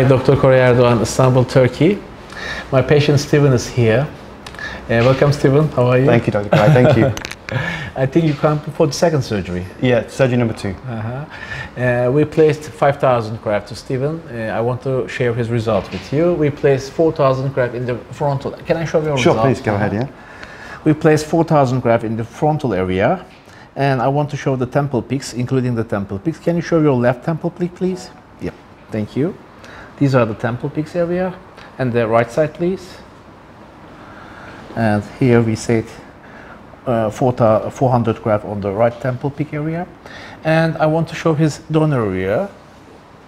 Hi, Dr. Koray Erdoğan, Istanbul, Turkey. My patient Steven is here. Uh, welcome, Steven. How are you? Thank you, Dr. Kai. Thank you. I think you come for the second surgery. Yeah, surgery number two. Uh-huh. Uh, we placed 5,000 graft to Steven. Uh, I want to share his result with you. We placed 4,000 graft in the frontal. Can I show you your Sure, result? please go ahead, yeah. We placed 4,000 graft in the frontal area. And I want to show the temple peaks, including the temple peaks. Can you show your left temple peak, please? Yep, thank you. These are the temple peaks area. And the right side, please. And here we said uh, 400 400 graft on the right temple peak area. And I want to show his donor area.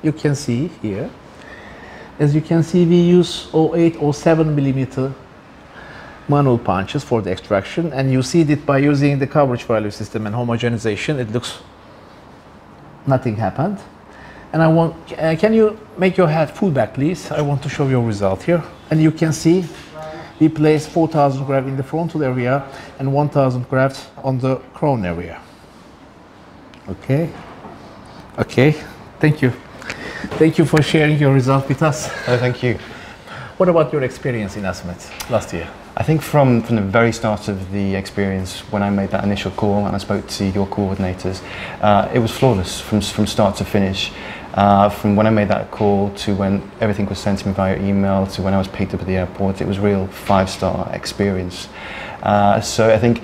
You can see here. As you can see, we use 08 or 7 millimeter manual punches for the extraction and you see that by using the coverage value system and homogenization it looks nothing happened and I want uh, can you make your head full back please? I want to show your result here. And you can see we placed 4000 graft in the frontal area and 1000 grafts on the crown area. Okay. Okay. Thank you. Thank you for sharing your result with us. Oh, thank you. What about your experience in ASMED last year I think from, from the very start of the experience, when I made that initial call and I spoke to your coordinators, uh, it was flawless from, from start to finish. Uh, from when I made that call to when everything was sent to me via email to when I was picked up at the airport, it was real five-star experience. Uh, so I think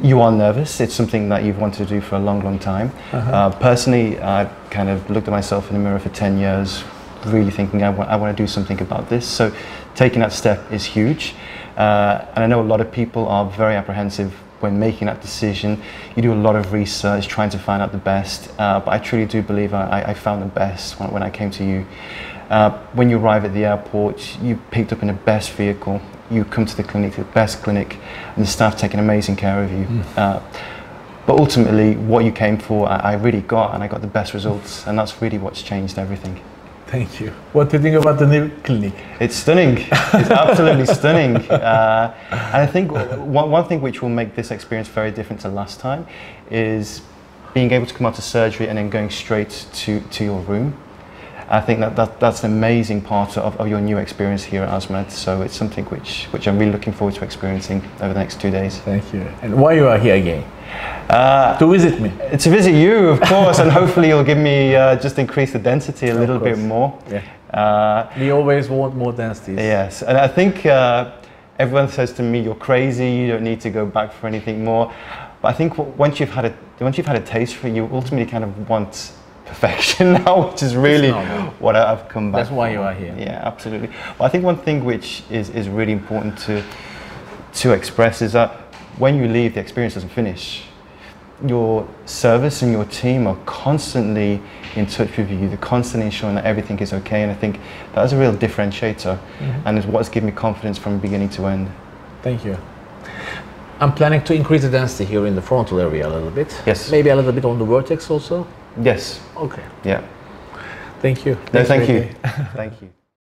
you are nervous. It's something that you've wanted to do for a long, long time. uh personally, I kind of looked at myself in the mirror for 10 years, really thinking I want, I want to do something about this. So taking that step is huge. Uh, and I know a lot of people are very apprehensive when making that decision. You do a lot of research trying to find out the best, uh, but I truly do believe I, I found the best when, when I came to you. Uh, when you arrive at the airport, you picked up in the best vehicle, you come to the clinic, the best clinic, and the staff taking amazing care of you. Uh, but ultimately, what you came for, I, I really got, and I got the best results, and that's really what's changed everything. Thank you. What do you think about the new clinic? It's stunning. It's absolutely stunning. Uh, and I think one, one thing which will make this experience very different to last time is being able to come out of surgery and then going straight to, to your room. I think that, that that's an amazing part of, of your new experience here at ASMED. So it's something which, which I'm really looking forward to experiencing over the next two days. Thank you. And why you are here again? Uh, To visit me. to visit you, of course, and hopefully you'll give me uh, just increase the density a little bit more. Yeah. Uh, We always want more densities. Yes, and I think uh, everyone says to me, "You're crazy. You don't need to go back for anything more." But I think once you've had a once you've had a taste for it, you ultimately kind of want perfection now, which is really what I've come back. That's why for. you are here. Yeah, absolutely. Well, I think one thing which is, is really important to to express is that when you leave, the experience doesn't finish. Your service and your team are constantly in touch with you. They're constantly ensuring that everything is okay, and I think that is a real differentiator, Mm-hmm. and is what's given me confidence from beginning to end. Thank you. I'm planning to increase the density here in the frontal area a little bit. Yes. Maybe a little bit on the vertex also. Yes. Okay. Yeah. Thank you. No, thank you. Thank you.